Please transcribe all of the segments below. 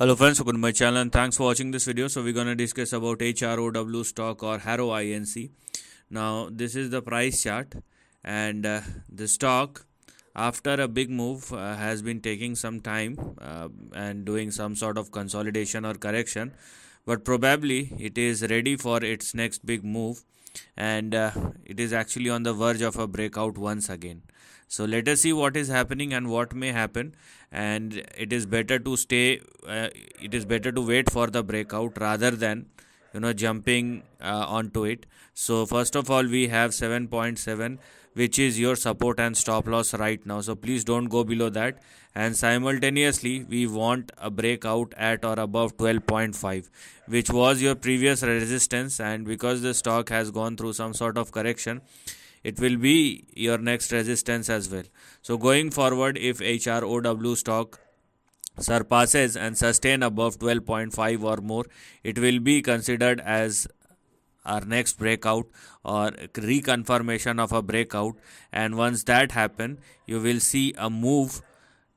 Hello friends, welcome to my channel and thanks for watching this video. So we're going to discuss about HROW stock or Harrow INC. Now this is the price chart and uh, the stock after a big move uh, has been taking some time uh, and doing some sort of consolidation or correction but probably it is ready for its next big move and uh, it is actually on the verge of a breakout once again. So let us see what is happening and what may happen. And it is better to stay uh, it is better to wait for the breakout rather than you know jumping uh, onto it. So first of all we have 7.7 which is your support and stop loss right now. So please don't go below that. And simultaneously we want a breakout at or above 12.5 which was your previous resistance. And because the stock has gone through some sort of correction it will be your next resistance as well. So going forward if HROW stock surpasses and sustain above 12.5 or more it will be considered as our next breakout or reconfirmation of a breakout and once that happen you will see a move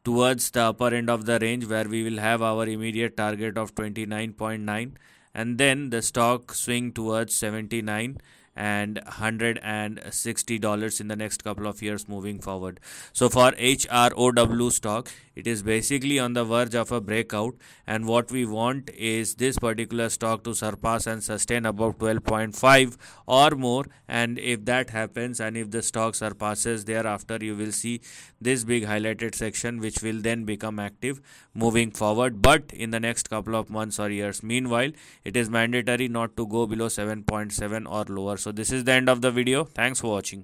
towards the upper end of the range where we will have our immediate target of 29.9 and then the stock swing towards 79 and $160 in the next couple of years moving forward. So for HROW stock, it is basically on the verge of a breakout and what we want is this particular stock to surpass and sustain above 12.5 or more and if that happens and if the stock surpasses thereafter you will see this big highlighted section which will then become active moving forward. But in the next couple of months or years meanwhile it is mandatory not to go below 7.7 or lower. So this is the end of the video. Thanks for watching